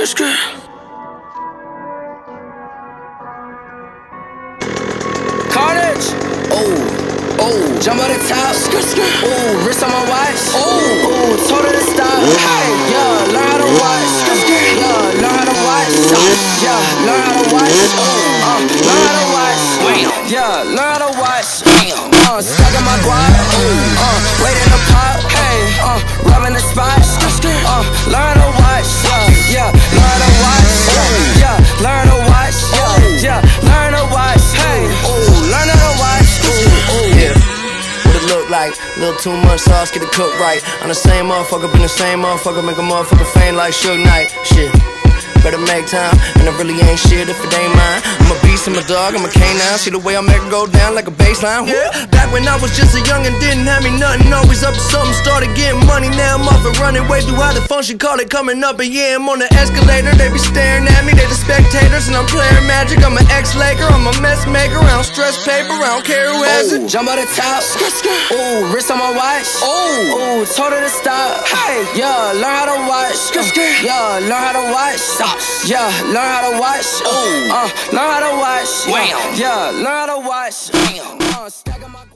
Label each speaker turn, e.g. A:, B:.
A: Skr, skr. Carnage. Oh, oh, jump on the top. Skr, skr. Oh, wrist on my watch. Oh, oh, told her to stop. Hey, yeah, learn how to watch. Skr, skr. Yeah, learn how to watch. Yeah, learn how to watch. Oh, Uh, learn how to watch. Yeah, learn how to watch. Uh, stuck in my quad. Uh,
B: Little too much sauce, get it cooked right. I'm the same motherfucker, been the same motherfucker, make a motherfucker faint like Suge Knight. Shit. Better make time, and I really ain't shit if it ain't mine. I'm a beast, I'm a dog, I'm a canine. See the way I make it go down like a baseline. Yeah. Back when I was just a young and didn't have me nothing, always up to something. Started getting money, now I'm off and running way through how the function. Call it coming up, and yeah, I'm on the escalator. They be staring at me, they the spectators, and I'm playing magic. I'm an ex-Laker, I'm a mess maker. I don't stress paper, I don't care who has it.
A: Ooh, jump on the top. Ooh, wrist on my watch. Ooh, ooh, told her to stop. Hey, yeah, learn how to watch. Yeah, learn how to watch. Yeah, learn how to watch. Ooh, uh, learn how to watch. Yeah, learn how to watch. Uh, 'em up.